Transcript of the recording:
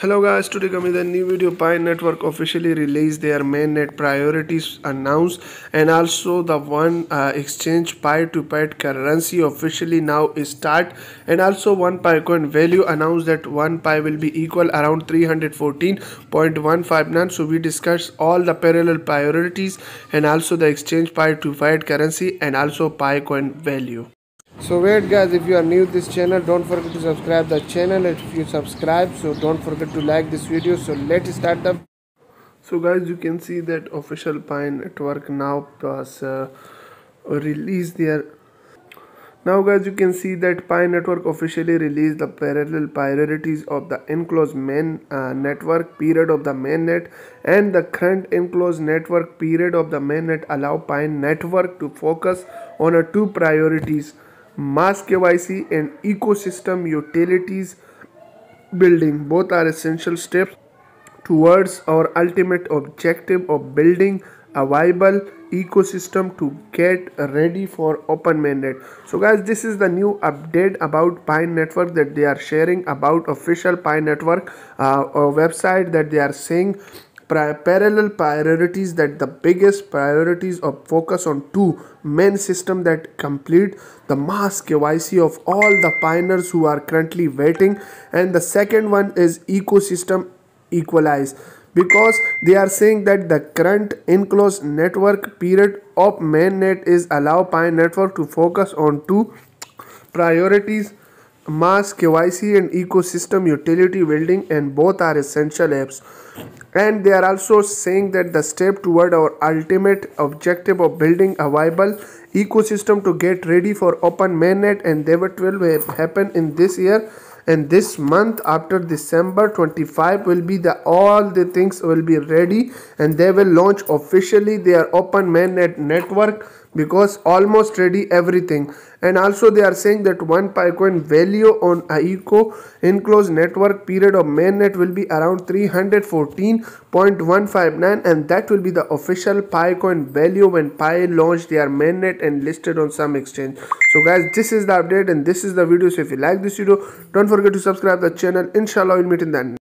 Hello guys, today coming the new video. Pi Network officially released their mainnet priorities announced and also the one uh, exchange Pi to fiat currency officially now is start and also one Pi coin value announced that one Pi will be equal around 314.159. So we discussed all the parallel priorities and also the exchange Pi to fiat currency and also Pi coin value so wait guys if you are new to this channel don't forget to subscribe the channel. If you subscribe so don't forget to like this video. So let's start the so guys you can see that official pi network now has uh, released their now guys you can see that pi network officially released the parallel priorities of the enclosed main uh, network period of the mainnet and the current enclosed network period of the mainnet allow pi network to focus on a two priorities mass KYC and ecosystem utilities building. Both are essential steps towards our ultimate objective of building a viable ecosystem to get ready for open mainnet so guys this is the new update about pi network that they are sharing about official pi network uh, website that they are saying parallel priorities that the biggest priorities of focus on two main system that complete the mass KYC of all the pioneers who are currently waiting. And the second one is ecosystem equalize because they are saying that the current enclosed network period of mainnet is allow Pi network to focus on two priorities mass KYC and ecosystem utility building and both are essential apps. And they are also saying that the step toward our ultimate objective of building a viable ecosystem to get ready for open mainnet and they will happen in this year and this month after december 25 will be the all the things will be ready and they will launch officially their open mainnet network because almost ready everything. And also they are saying that one Picoin value on ICO enclosed network period of mainnet will be around 314.159 and that will be the official Picoin value when Pi launched their mainnet and listed on some exchange. So guys this is the update and this is the video. So if you like this video don't forget to subscribe the channel. Inshallah we'll meet in the